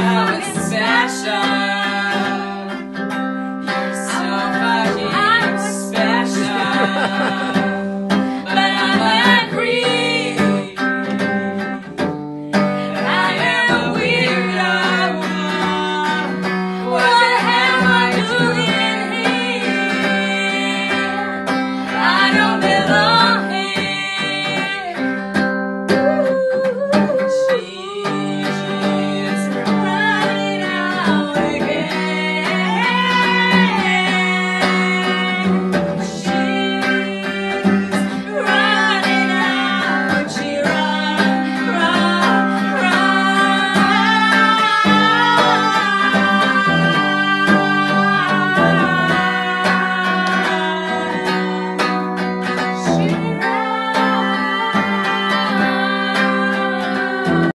how it's special.